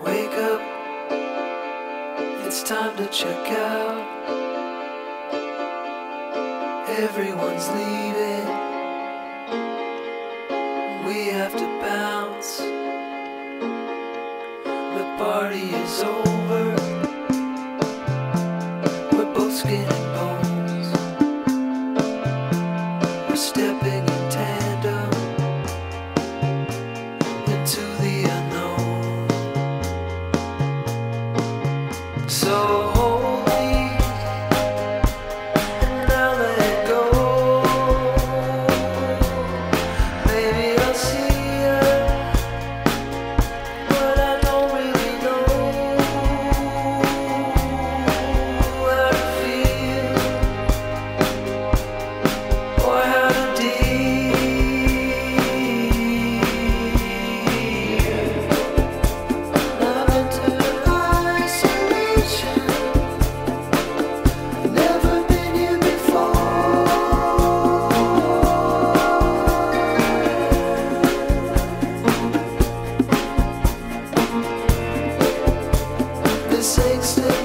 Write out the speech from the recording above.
Wake up, it's time to check out. Everyone's leaving, we have to bounce. The party is over, we're both skin and bones. We're still wasted